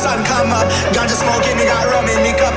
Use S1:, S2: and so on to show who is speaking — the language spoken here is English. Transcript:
S1: sun come up. Ganja smoking, me got rum in me cup.